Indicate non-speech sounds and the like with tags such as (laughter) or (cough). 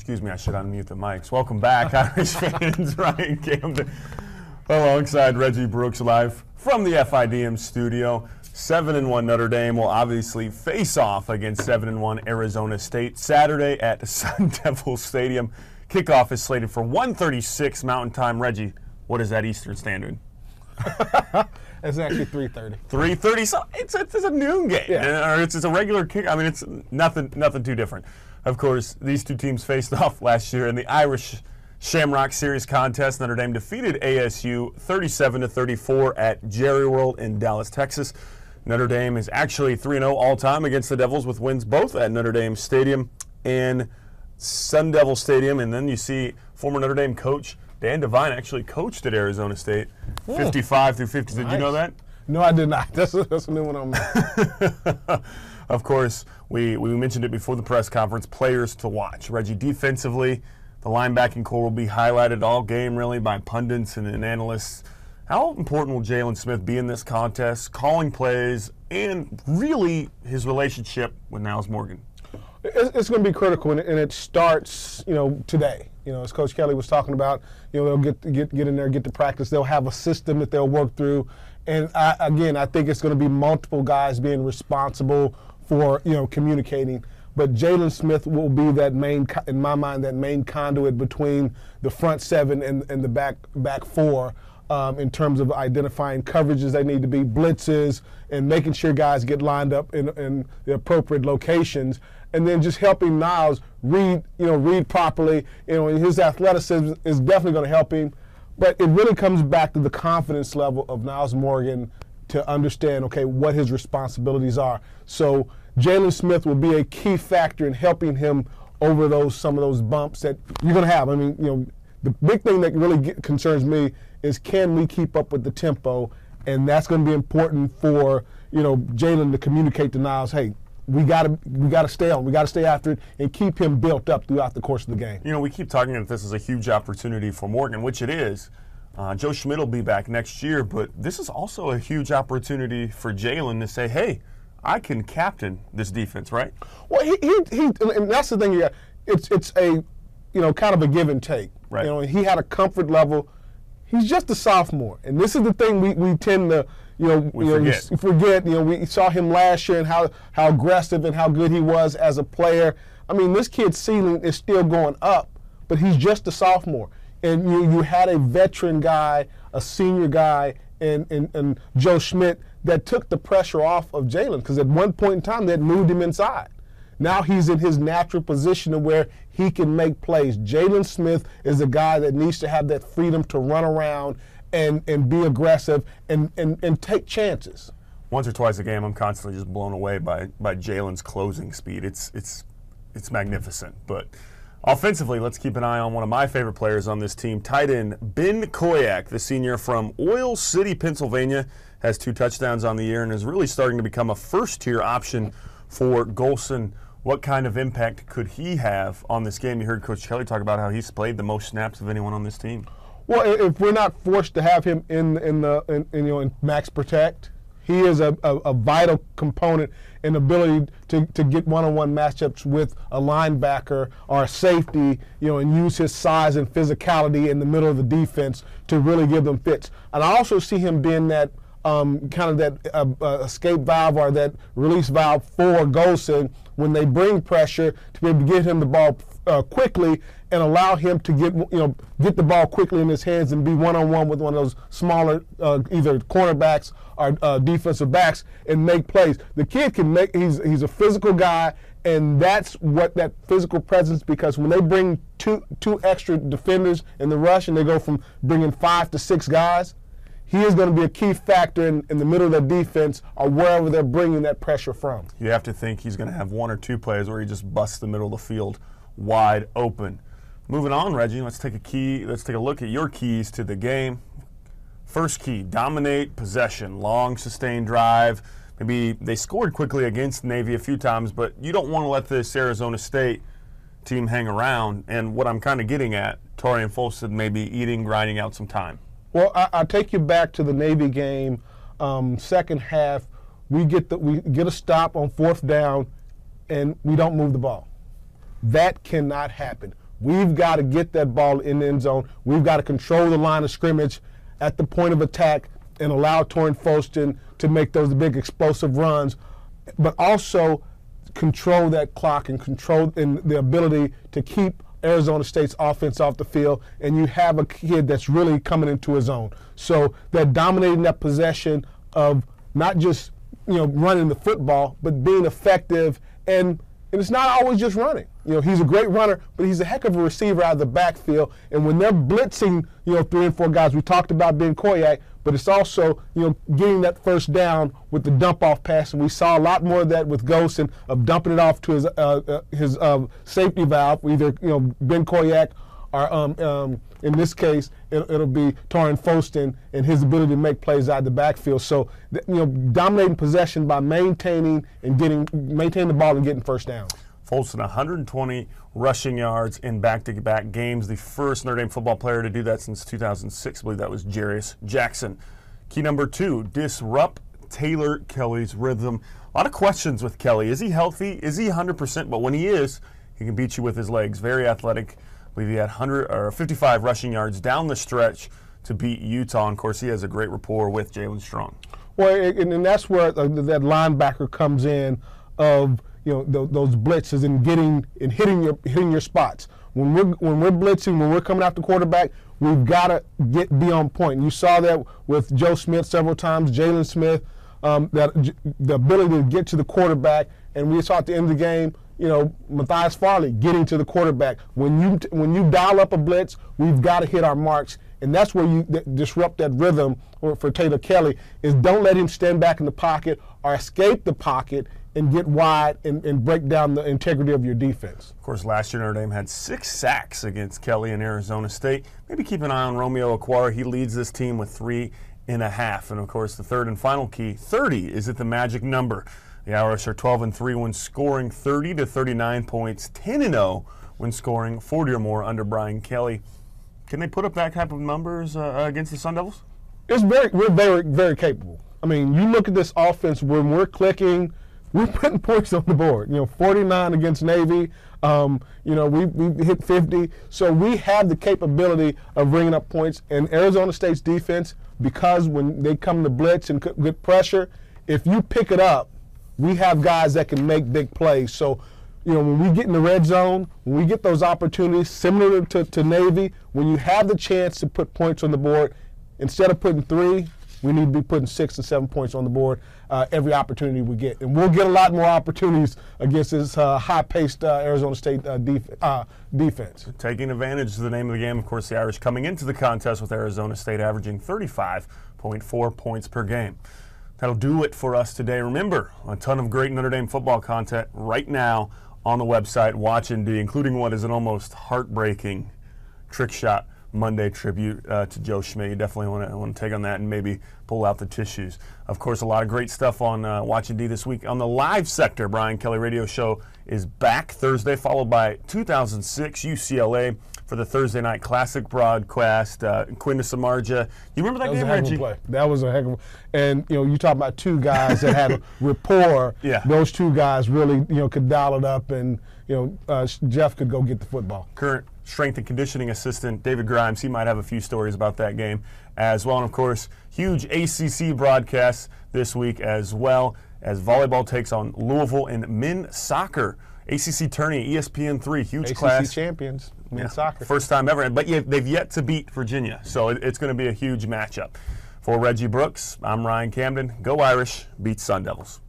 Excuse me, I should unmute the mics. Welcome back, (laughs) Irish fans. (laughs) Ryan Camden alongside Reggie Brooks live from the FIDM studio. 7 and 1 Notre Dame will obviously face off against 7 and 1 Arizona State Saturday at (laughs) Sun Devil Stadium. Kickoff is slated for 1:36 Mountain Time. Reggie, what is that Eastern Standard? It's actually 3:30. 3:30. So it's, it's, it's a noon game, Yeah. or it's, it's a regular kick. I mean, it's nothing nothing too different. Of course, these two teams faced (laughs) off last year in the Irish Shamrock Series contest. Notre Dame defeated ASU 37 to 34 at Jerry World in Dallas, Texas. Notre Dame is actually 3 0 all time against the Devils with wins both at Notre Dame Stadium and Sun Devil Stadium. And then you see former Notre Dame coach Dan Devine actually coached at Arizona State hmm. 55 through 50. Did you know that? No, I did not. (laughs) That's that's a new one on me. (laughs) of course, we, we mentioned it before the press conference. Players to watch. Reggie, defensively, the linebacking corps will be highlighted all game, really, by pundits and, and analysts. How important will Jaylon Smith be in this contest, calling plays, and really his relationship with Nyles Morgan? It's, it's going to be critical, and and it starts, you know, today. You know, as Coach Kelly was talking about, you know, they'll get get get in there, get to practice. They'll have a system that they'll work through, and I, again, I think it's going to be multiple guys being responsible for you know communicating. But Jaylon Smith will be that main, in my mind, that main conduit between the front seven and, and the back back four. Um, in terms of identifying coverages they need to be, blitzes, and making sure guys get lined up in, in the appropriate locations, and then just helping Nyles read, you know, read properly. You know, his athleticism is definitely going to help him. But it really comes back to the confidence level of Nyles Morgan to understand, okay, what his responsibilities are. So Jaylon Smith will be a key factor in helping him over those some of those bumps that you're going to have. I mean, you know, the big thing that really get, concerns me is can we keep up with the tempo, and that's going to be important for you know Jaylon to communicate to Nyles, hey, we got to we got to stay on, we got to stay after it, and keep him built up throughout the course of the game. You know, we keep talking that this is a huge opportunity for Morgan, which it is. Uh, Joe Schmidt will be back next year, but this is also a huge opportunity for Jaylon to say, hey, I can captain this defense, right? Well, he, he, he and that's the thing. Yeah, it's it's a you know kind of a give and take. Right. You know, he had a comfort level. He's just a sophomore, and this is the thing we, we tend to you know We you know, forget. s- forget. You know, we saw him last year and how how aggressive and how good he was as a player. I mean, this kid's ceiling is still going up, but he's just a sophomore. And you you had a veteran guy, a senior guy, and and, and Joe Schmidt that took the pressure off of Jaylon because at one point in time that moved him inside. Now he's in his natural position to where he can make plays. Jaylon Smith is a guy that needs to have that freedom to run around and, and be aggressive and, and, and take chances. Once or twice a game, I'm constantly just blown away by by Jaylon's closing speed. It's it's it's magnificent. But offensively, let's keep an eye on one of my favorite players on this team, tight end Ben Koyack, the senior from Oil City, Pennsylvania, has two touchdowns on the year and is really starting to become a first-tier option for Golson. What kind of impact could he have on this game? You heard Coach Kelly talk about how he's played the most snaps of anyone on this team. Well, if we're not forced to have him in in the in, in, you know in max protect, he is a, a, a vital component in ability to, to get one-on-one matchups with a linebacker or a safety, you know, and use his size and physicality in the middle of the defense to really give them fits. And I also see him being that um, kind of that uh, uh, escape valve or that release valve for Golson when they bring pressure to be able to get him the ball uh, quickly and allow him to get you know get the ball quickly in his hands and be one on one with one of those smaller uh, either cornerbacks or uh, defensive backs and make plays. The kid can make he's he's a physical guy and that's what that physical presence because when they bring two two extra defenders in the rush and they go from bringing five to six guys he is going to be a key factor in, in the middle of the defense or wherever they're bringing that pressure from. You have to think he's going to have one or two plays where he just busts the middle of the field wide open. Moving on, Reggie, let's take a key. Let's take a look at your keys to the game. First key: dominate possession, long sustained drive. Maybe they scored quickly against Navy a few times, but you don't want to let this Arizona State team hang around. And what I'm kind of getting at, Tarean Folston may be eating, grinding out some time. Well, I, I'll take you back to the Navy game, um, second half. We get the we get a stop on fourth down, and we don't move the ball. That cannot happen. We've got to get that ball in the end zone. We've got to control the line of scrimmage at the point of attack and allow Tarean Folston to make those big explosive runs, but also control that clock and control and the ability to keep Arizona State's offense off the field, and you have a kid that's really coming into his own. So they're dominating that possession of not just you know running the football, but being effective and and it's not always just running. You know, he's a great runner, but he's a heck of a receiver out of the backfield. And when they're blitzing, you know, three and four guys, we talked about Ben Koyack, but it's also, you know, getting that first down with the dump off pass. And we saw a lot more of that with Golson of dumping it off to his uh, uh, his uh, safety valve, either, you know, Ben Koyack um, um, in this case, it, will be Tarean Folston and his ability to make plays out of the backfield. So, you know, dominating possession by maintaining and getting maintaining the ball and getting first down. Folston 120 rushing yards in back-to-back games. The first Notre Dame football player to do that since 2006. I believe that was Jarius Jackson. Key number two: disrupt Taylor Kelly's rhythm. A lot of questions with Kelly. Is he healthy? Is he 100%? But when he is, he can beat you with his legs. Very athletic believe he had 100 or 55 rushing yards down the stretch to beat Utah. And of course, he has a great rapport with Jaelen Strong. Well, and, and that's where uh, that linebacker comes in of you know th- those blitzes and getting and hitting your hitting your spots. When we're when we're blitzing, when we're coming after quarterback, we've got to get be on point. And you saw that with Joe Schmidt several times, Jaylon Smith, um, that the ability to get to the quarterback. And we saw at the end of the game, you know, Matthias Farley getting to the quarterback. When you when you dial up a blitz, we've got to hit our marks, and that's where you disrupt that rhythm for Taylor Kelly. Is don't let him stand back in the pocket or escape the pocket and get wide and, and break down the integrity of your defense. Of course, last year Notre Dame had six sacks against Kelly in Arizona State. Maybe keep an eye on Romeo Okwara. He leads this team with three and a half. And of course, the third and final key, 30, is it the magic number? The Irish are 12 and 3 when scoring 30 to 39 points, 10 and 0 when scoring 40 or more under Brian Kelly. Can they put up that type of numbers uh, against the Sun Devils? It's very, we're very, very capable. I mean, you look at this offense when we're clicking, we're (laughs) putting points on the board. You know, 49 against Navy. Um, you know, we we hit 50. So we have the capability of bringing up points. And Arizona State's defense, because when they come to blitz and get pressure, if you pick it up, we have guys that can make big plays. So, you know, when we get in the red zone, when we get those opportunities, similar to, to Navy, when you have the chance to put points on the board, instead of putting three, we need to be putting six and seven points on the board uh, every opportunity we get. And we'll get a lot more opportunities against this uh, high paced uh, Arizona State uh, def- uh, defense. Taking advantage is the name of the game. Of course, the Irish coming into the contest with Arizona State averaging 35.4 points per game. That'll do it for us today. Remember, a ton of great Notre Dame football content right now on the website, Watch D, including what is an almost heartbreaking trick shot Monday tribute uh, to Joe Schmidt. You definitely want to want to take on that and maybe pull out the tissues. Of course, a lot of great stuff on uh, Watch this week. On the live sector, Brian Kelly Radio Show is back Thursday, followed by 2006 UCLA for the Thursday night classic broadcast. Uh, Quinn to Samardzija. You remember that, that game, Reggie? Play. That was a heck of a and you know you talk about two guys that had a (laughs) rapport. Yeah. Those two guys really you know could dial it up, and you know uh, Jeff could go get the football. Current strength and conditioning assistant David Grimes. He might have a few stories about that game as well, and of course, huge ACC broadcasts this week as well as volleyball takes on Louisville and men's soccer. ACC tourney, ESPN3, huge ACC class. champions, men's yeah, soccer. First time ever. But they've yet to beat Virginia, so it's going to be a huge matchup. For Reggie Brooks, I'm Ryan Camden. Go Irish, beat Sun Devils.